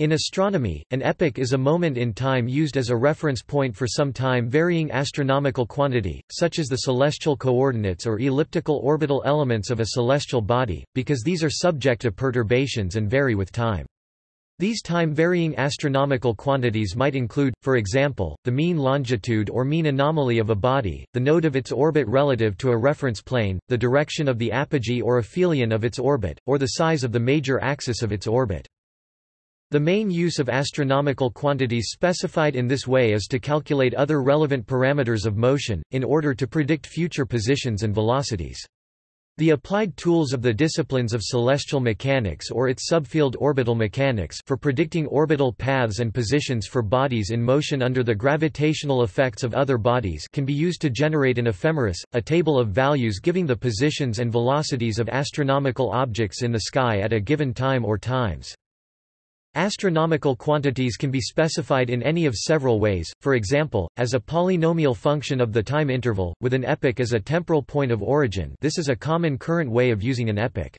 In astronomy, an epoch is a moment in time used as a reference point for some time-varying astronomical quantity, such as the celestial coordinates or elliptical orbital elements of a celestial body, because these are subject to perturbations and vary with time. These time-varying astronomical quantities might include, for example, the mean longitude or mean anomaly of a body, the node of its orbit relative to a reference plane, the direction of the apogee or aphelion of its orbit, or the size of the major axis of its orbit. The main use of astronomical quantities specified in this way is to calculate other relevant parameters of motion, in order to predict future positions and velocities. The applied tools of the disciplines of celestial mechanics or its subfield orbital mechanics for predicting orbital paths and positions for bodies in motion under the gravitational effects of other bodies can be used to generate an ephemeris, a table of values giving the positions and velocities of astronomical objects in the sky at a given time or times. Astronomical quantities can be specified in any of several ways, for example, as a polynomial function of the time interval, with an epoch as a temporal point of origin this is a common current way of using an epoch.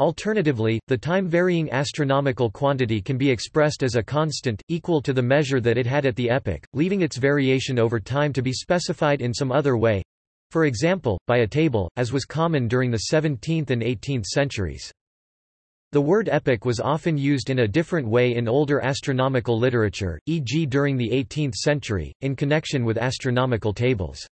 Alternatively, the time-varying astronomical quantity can be expressed as a constant, equal to the measure that it had at the epoch, leaving its variation over time to be specified in some other way—for example, by a table, as was common during the 17th and 18th centuries. The word epoch was often used in a different way in older astronomical literature, e.g. during the 18th century, in connection with astronomical tables.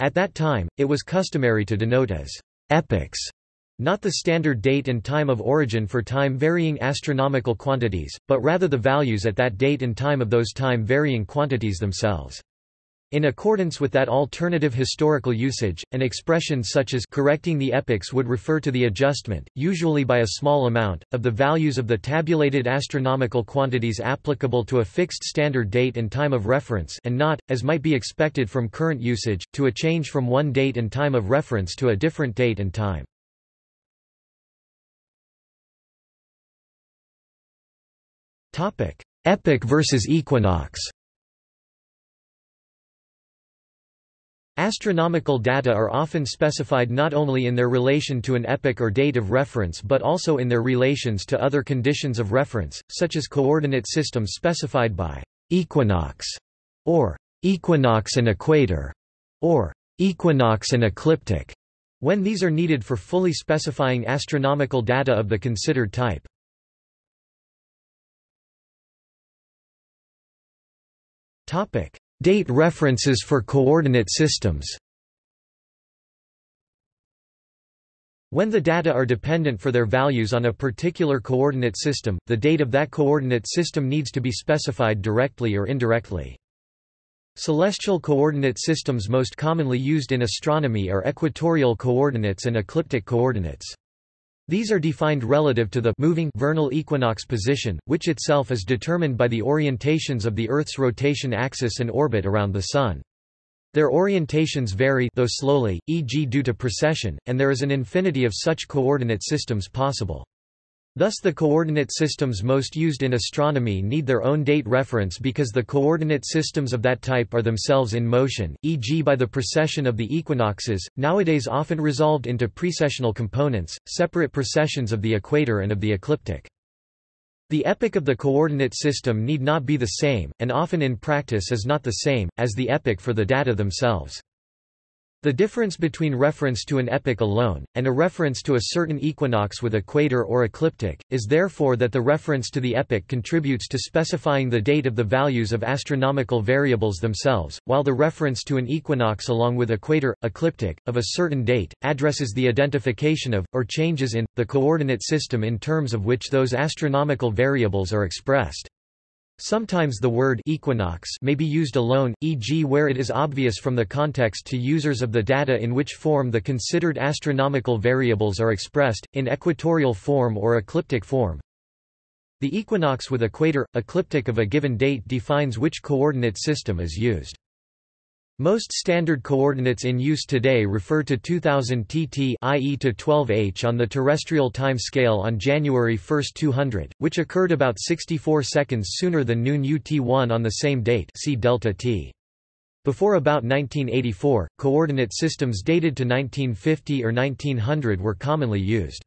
At that time, it was customary to denote as epochs, not the standard date and time of origin for time-varying astronomical quantities, but rather the values at that date and time of those time-varying quantities themselves. In accordance with that alternative historical usage, an expression such as correcting the epochs would refer to the adjustment, usually by a small amount, of the values of the tabulated astronomical quantities applicable to a fixed standard date and time of reference and not, as might be expected from current usage, to a change from one date and time of reference to a different date and time. Epoch versus equinox Astronomical data are often specified not only in their relation to an epoch or date of reference but also in their relations to other conditions of reference, such as coordinate systems specified by equinox, or equinox and equator, or equinox and ecliptic, when these are needed for fully specifying astronomical data of the considered type. Topic: Date references for coordinate systems When the data are dependent for their values on a particular coordinate system, the date of that coordinate system needs to be specified directly or indirectly. Celestial coordinate systems most commonly used in astronomy are equatorial coordinates and ecliptic coordinates. These are defined relative to the moving vernal equinox position, which itself is determined by the orientations of the Earth's rotation axis and orbit around the Sun. Their orientations vary though slowly, e.g. due to precession, and there is an infinity of such coordinate systems possible. Thus the coordinate systems most used in astronomy need their own date reference because the coordinate systems of that type are themselves in motion, e.g. by the precession of the equinoxes, nowadays often resolved into precessional components, separate precessions of the equator and of the ecliptic. The epoch of the coordinate system need not be the same, and often in practice is not the same, as the epoch for the data themselves. The difference between reference to an epoch alone, and a reference to a certain equinox with equator or ecliptic, is therefore that the reference to the epoch contributes to specifying the date of the values of astronomical variables themselves, while the reference to an equinox along with equator, ecliptic, of a certain date, addresses the identification of, or changes in, the coordinate system in terms of which those astronomical variables are expressed. Sometimes the word equinox may be used alone, e.g. where it is obvious from the context to users of the data in which form the considered astronomical variables are expressed, in equatorial form or ecliptic form. The equinox with equator, ecliptic of a given date defines which coordinate system is used. Most standard coordinates in use today refer to 2000 TT i.e. to 12h on the terrestrial time scale on January 1, 200, which occurred about 64 seconds sooner than noon UT1 on the same date see delta t. Before about 1984, coordinate systems dated to 1950 or 1900 were commonly used.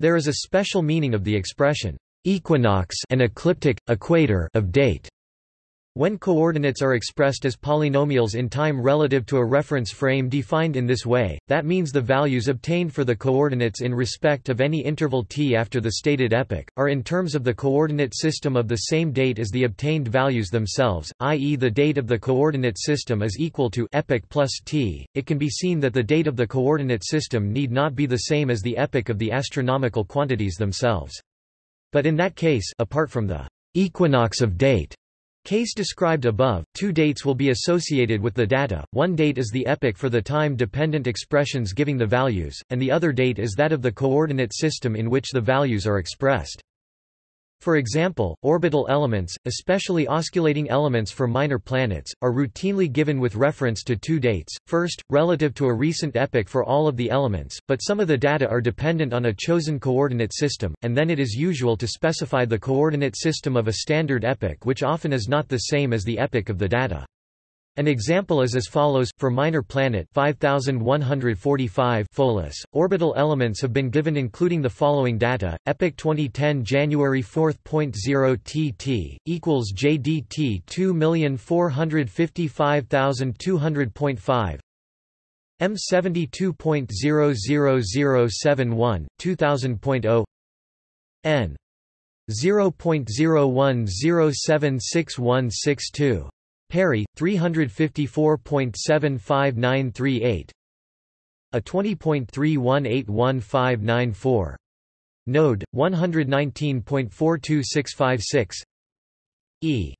There is a special meaning of the expression, equinox and ecliptic, equator of date. When coordinates are expressed as polynomials in time relative to a reference frame defined in this way, that means the values obtained for the coordinates in respect of any interval t after the stated epoch, are in terms of the coordinate system of the same date as the obtained values themselves, i.e. the date of the coordinate system is equal to epoch plus t. It can be seen that the date of the coordinate system need not be the same as the epoch of the astronomical quantities themselves. But in that case apart from the equinox of date, Case described above, two dates will be associated with the data, one date is the epoch for the time-dependent expressions giving the values, and the other date is that of the coordinate system in which the values are expressed. For example, orbital elements, especially osculating elements for minor planets, are routinely given with reference to two dates, first, relative to a recent epoch for all of the elements, but some of the data are dependent on a chosen coordinate system, and then it is usual to specify the coordinate system of a standard epoch which often is not the same as the epoch of the data. An example is as follows, for minor planet 5145 Pholus, orbital elements have been given including the following data, epoch 2010 January 4.0 TT, equals JDT 2455200.5 M72.00071, 2000.0 N 0.01076162 Perry, 354.75938 A 20.3181594. Node, 119.42656 E.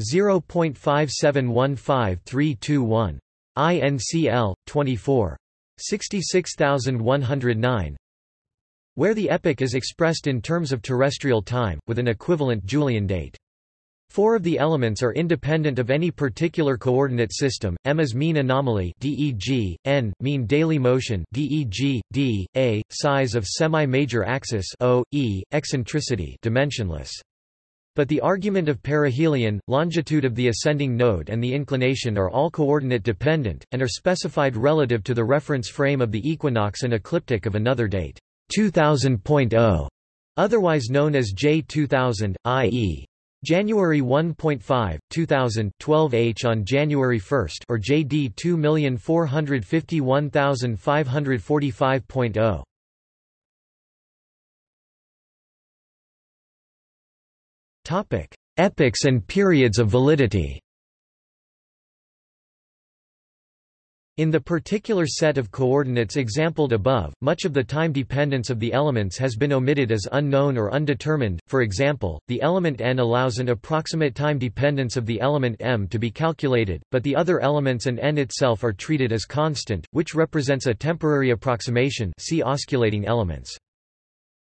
0.5715321. INCL, 24. 66109 where the epoch is expressed in terms of terrestrial time, with an equivalent Julian date. Four of the elements are independent of any particular coordinate system. M is mean anomaly (DEG), N mean daily motion (DEG, D, A), size of semi-major axis (O, E), eccentricity dimensionless. But the argument of perihelion, longitude of the ascending node and the inclination are all coordinate dependent, and are specified relative to the reference frame of the equinox and ecliptic of another date. 2000.0, otherwise known as J2000, i.e. January 1.5, 2000 12H on January 1 or JD 2451545.0 Topic: Epochs and periods of validity. In the particular set of coordinates exampled above, much of the time dependence of the elements has been omitted as unknown or undetermined, for example, the element n allows an approximate time dependence of the element m to be calculated, but the other elements and n itself are treated as constant, which represents a temporary approximation see osculating elements.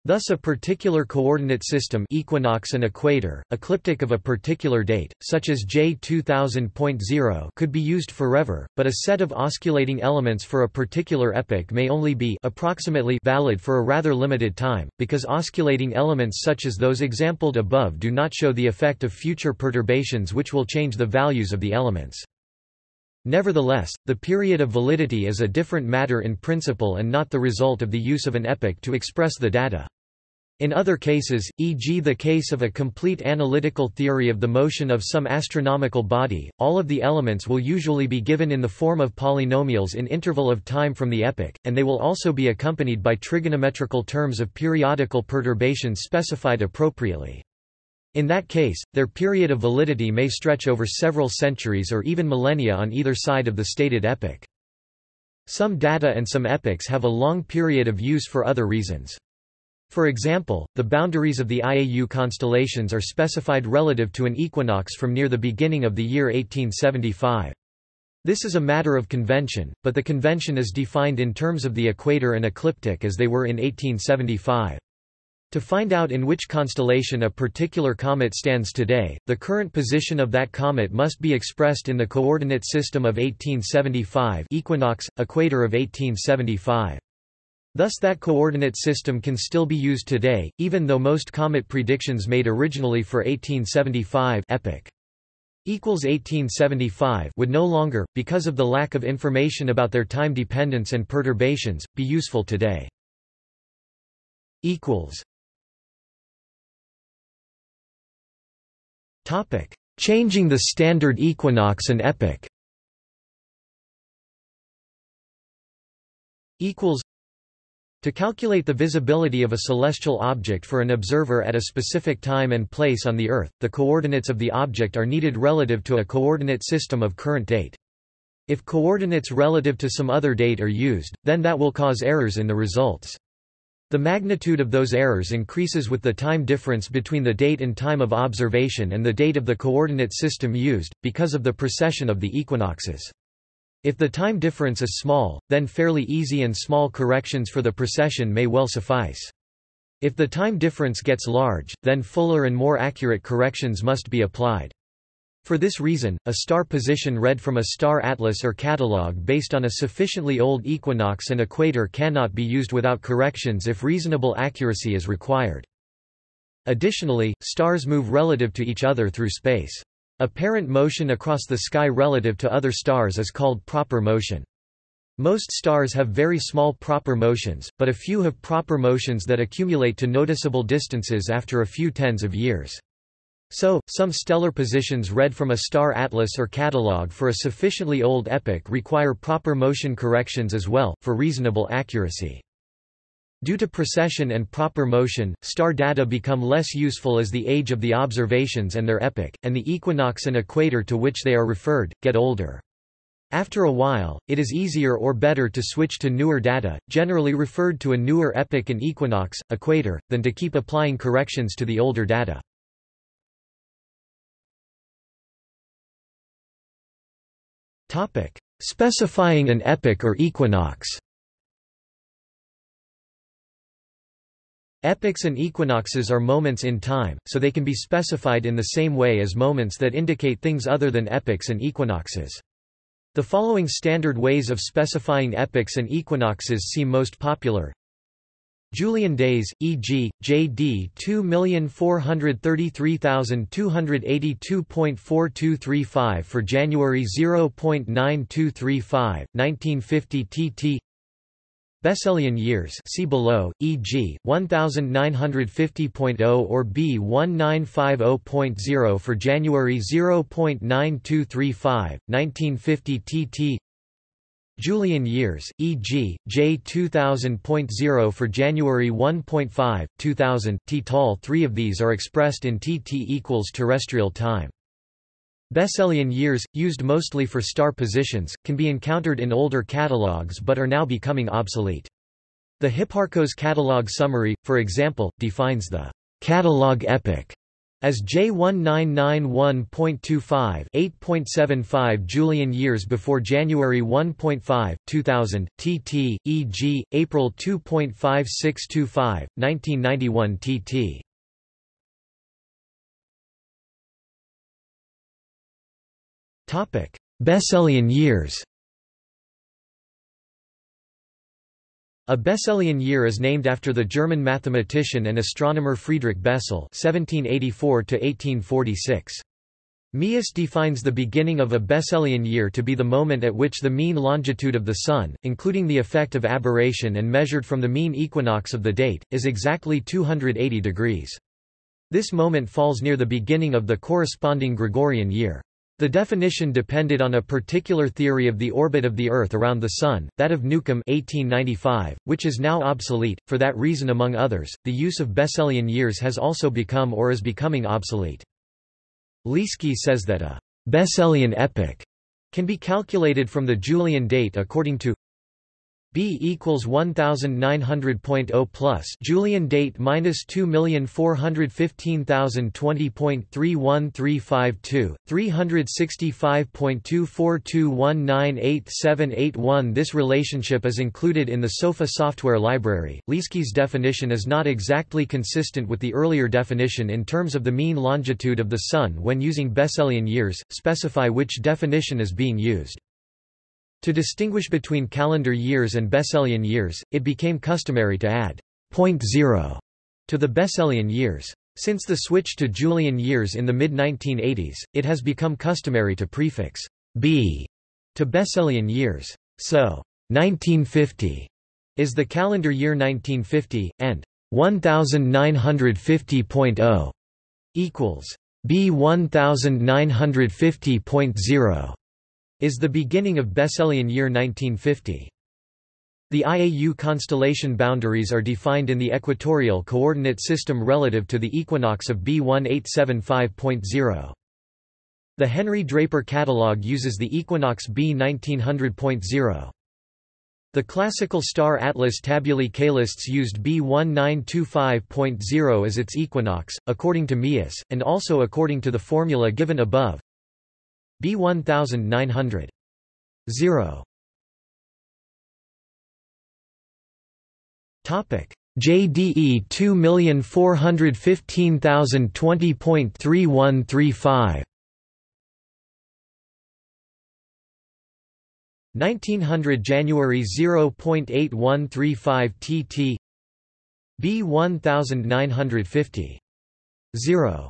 Thus a particular coordinate system equinox and equator, ecliptic of a particular date, such as J 2000.0 could be used forever, but a set of osculating elements for a particular epoch may only be approximately valid for a rather limited time, because osculating elements such as those exampled above do not show the effect of future perturbations which will change the values of the elements. Nevertheless, the period of validity is a different matter in principle and not the result of the use of an epoch to express the data. In other cases, e.g. the case of a complete analytical theory of the motion of some astronomical body, all of the elements will usually be given in the form of polynomials in interval of time from the epoch, and they will also be accompanied by trigonometrical terms of periodical perturbations specified appropriately. In that case, their period of validity may stretch over several centuries or even millennia on either side of the stated epoch. Some data and some epochs have a long period of use for other reasons. For example, the boundaries of the IAU constellations are specified relative to an equinox from near the beginning of the year 1875. This is a matter of convention, but the convention is defined in terms of the equator and ecliptic as they were in 1875. To find out in which constellation a particular comet stands today, the current position of that comet must be expressed in the coordinate system of 1875 equinox, equator of 1875. Thus that coordinate system can still be used today, even though most comet predictions made originally for 1875 epoch equals 1875 would no longer, because of the lack of information about their time dependence and perturbations, be useful today. equals Topic: Changing the standard equinox and epoch. Equals. To calculate the visibility of a celestial object for an observer at a specific time and place on the Earth, the coordinates of the object are needed relative to a coordinate system of current date. If coordinates relative to some other date are used, then that will cause errors in the results. The magnitude of those errors increases with the time difference between the date and time of observation and the date of the coordinate system used, because of the precession of the equinoxes. If the time difference is small, then fairly easy and small corrections for the precession may well suffice. If the time difference gets large, then fuller and more accurate corrections must be applied. For this reason, a star position read from a star atlas or catalogue based on a sufficiently old equinox and equator cannot be used without corrections if reasonable accuracy is required. Additionally, stars move relative to each other through space. Apparent motion across the sky relative to other stars is called proper motion. Most stars have very small proper motions, but a few have proper motions that accumulate to noticeable distances after a few tens of years. So, some stellar positions read from a star atlas or catalogue for a sufficiently old epoch require proper motion corrections as well, for reasonable accuracy. Due to precession and proper motion, star data become less useful as the age of the observations and their epoch, and the equinox and equator to which they are referred, get older. After a while, it is easier or better to switch to newer data, generally referred to a newer epoch and equinox, equator, than to keep applying corrections to the older data. Specifying an epoch or equinox Epochs and equinoxes are moments in time, so they can be specified in the same way as moments that indicate things other than epochs and equinoxes. The following standard ways of specifying epochs and equinoxes seem most popular. Julian days, e.g., JD 2,433,282.4235 for January 0.9235, 1950 TT Besselian years see below, e.g., 1950.0 or B1950.0 for January 0.9235, 1950 TT Julian years, e.g., J 2000.0 for January 1.5, 2000, t tall three of these are expressed in tt equals terrestrial time. Besselian years, used mostly for star positions, can be encountered in older catalogues but are now becoming obsolete. The Hipparcos catalog summary, for example, defines the catalog epoch as J1991.25 8.75 Julian years before January 1.5, 2000, TT, e.g., April 2.5625, 1991 TT. Besselian years A Besselian year is named after the German mathematician and astronomer Friedrich Bessel (1784–1846). Meeus defines the beginning of a Besselian year to be the moment at which the mean longitude of the Sun, including the effect of aberration and measured from the mean equinox of the date, is exactly 280 degrees. This moment falls near the beginning of the corresponding Gregorian year. The definition depended on a particular theory of the orbit of the Earth around the Sun, that of Newcomb 1895, which is now obsolete. For that reason among others, the use of Besselian years has also become or is becoming obsolete. Lieske says that a Besselian epoch can be calculated from the Julian date according to B equals 1900.0 plus Julian date minus 2,415,020.31352, 365.242198781 This relationship is included in the SOFA software library. Lieske's definition is not exactly consistent with the earlier definition in terms of the mean longitude of the Sun when using Besselian years, specify which definition is being used. To distinguish between calendar years and Besselian years, it became customary to add point zero to the Besselian years. Since the switch to Julian years in the mid-1980s, it has become customary to prefix B to Besselian years. So, 1950 is the calendar year 1950, and 1950.0 equals B 1950.0 is the beginning of Besselian year 1950. The IAU constellation boundaries are defined in the equatorial coordinate system relative to the equinox of B 1875.0. The Henry Draper Catalogue uses the equinox B 1900.0. The classical star atlas Tabulae Caelestes used B 1925.0 as its equinox, according to Meeus, and also according to the formula given above B 1900. 0. Topic. JDE 2415020.3135 1900 January 0.8135 tt B 1950 0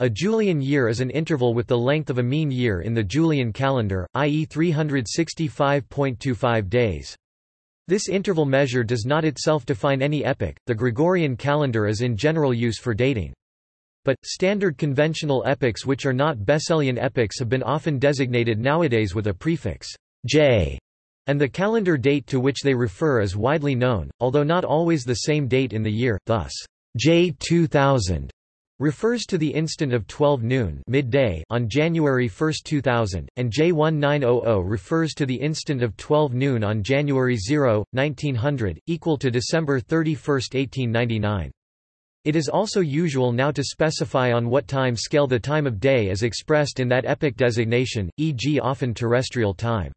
A Julian year is an interval with the length of a mean year in the Julian calendar, i.e. 365.25 days. This interval measure does not itself define any epoch, the Gregorian calendar is in general use for dating. But, standard conventional epochs which are not Besselian epochs have been often designated nowadays with a prefix j and the calendar date to which they refer is widely known, although not always the same date in the year, thus, J 2000 refers to the instant of 12 noon midday on January 1, 2000, and J1900 refers to the instant of 12 noon on January 0, 1900, equal to December 31, 1899. It is also usual now to specify on what time scale the time of day is expressed in that epoch designation, e.g. often terrestrial time.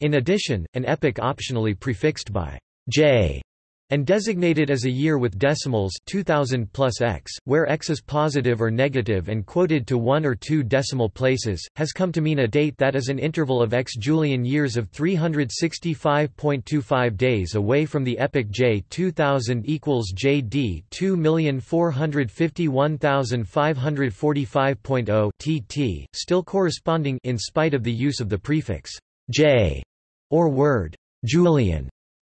In addition, an epoch optionally prefixed by J and designated as a year with decimals 2000 plus x, where x is positive or negative and quoted to one or two decimal places, has come to mean a date that is an interval of x Julian years of 365.25 days away from the epoch J 2000 equals JD 2451545.0 tt, still corresponding in spite of the use of the prefix J or word Julian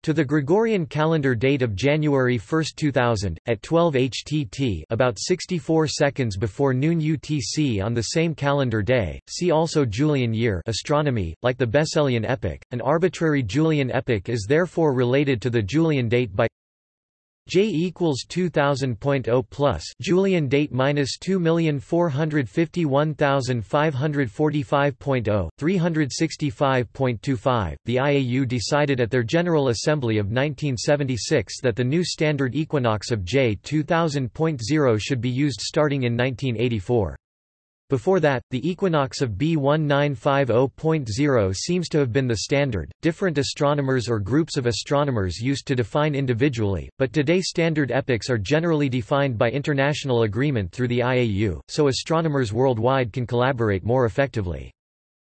to the Gregorian calendar date of January 1, 2000, at 12 HTT about 64 seconds before noon UTC on the same calendar day. See also Julian year astronomy, like the Besselian epoch. An arbitrary Julian epoch is therefore related to the Julian date by J equals 2000.0 plus Julian date minus 2,451,545.0, 365.25. The IAU decided at their General Assembly of 1976 that the new standard equinox of J 2000.0 should be used starting in 1984. Before that, the equinox of B1950.0 seems to have been the standard. Different astronomers or groups of astronomers used to define individually, but today standard epochs are generally defined by international agreement through the IAU, so astronomers worldwide can collaborate more effectively.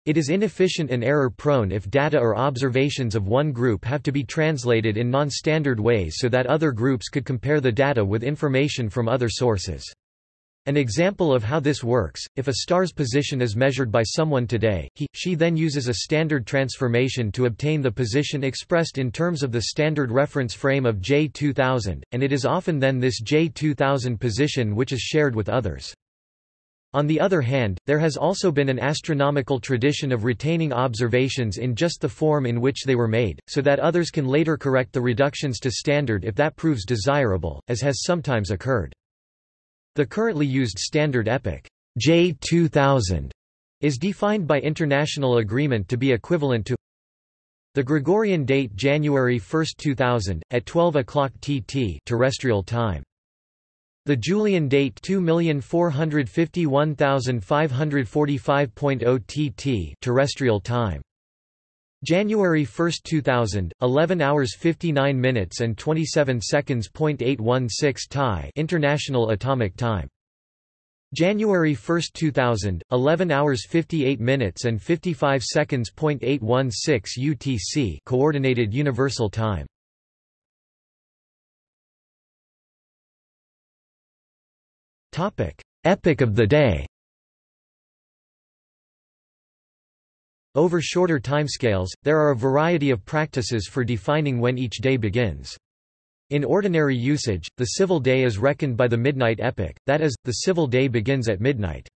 It is inefficient and error-prone if data or observations of one group have to be translated in non-standard ways so that other groups could compare the data with information from other sources. An example of how this works, if a star's position is measured by someone today, he, she then uses a standard transformation to obtain the position expressed in terms of the standard reference frame of J2000, and it is often then this J2000 position which is shared with others. On the other hand, there has also been an astronomical tradition of retaining observations in just the form in which they were made, so that others can later correct the reductions to standard if that proves desirable, as has sometimes occurred. The currently used standard epoch, J2000, is defined by international agreement to be equivalent to the Gregorian date January 1, 2000, at 12 o'clock TT terrestrial time. The Julian date 2451545.0 TT terrestrial time. January 1, 2000, 11 hours 59 minutes and 27 seconds. 816 TAI International Atomic Time. January 1, 2000, 11 hours 58 minutes and 55 seconds. 816 UTC Coordinated Universal Time. Topic: Epoch of the day. Over shorter timescales, there are a variety of practices for defining when each day begins. In ordinary usage, the civil day is reckoned by the midnight epoch, that is, the civil day begins at midnight.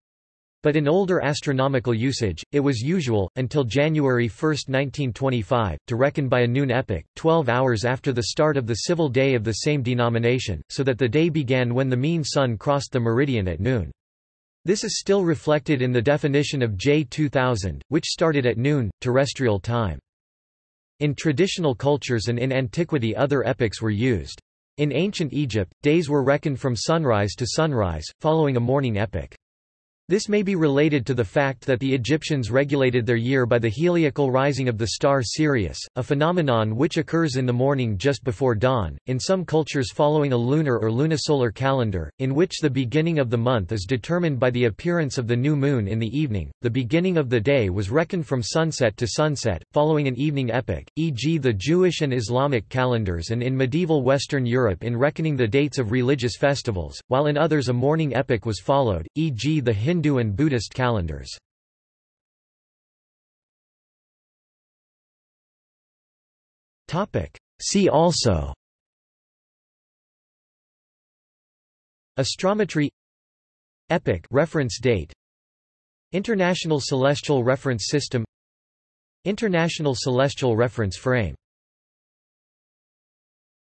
But in older astronomical usage, it was usual, until January 1, 1925, to reckon by a noon epoch, 12 hours after the start of the civil day of the same denomination, so that the day began when the mean sun crossed the meridian at noon. This is still reflected in the definition of J2000, which started at noon, terrestrial time. In traditional cultures and in antiquity other epochs were used. In ancient Egypt, days were reckoned from sunrise to sunrise, following a morning epoch. This may be related to the fact that the Egyptians regulated their year by the heliacal rising of the star Sirius, a phenomenon which occurs in the morning just before dawn. In some cultures following a lunar or lunisolar calendar, in which the beginning of the month is determined by the appearance of the new moon in the evening, the beginning of the day was reckoned from sunset to sunset, following an evening epoch, e.g., the Jewish and Islamic calendars, and in medieval Western Europe in reckoning the dates of religious festivals, while in others a morning epoch was followed, e.g., the Hindu Hindu and Buddhist calendars. See also Astrometry Epoch reference date International Celestial Reference System International Celestial Reference Frame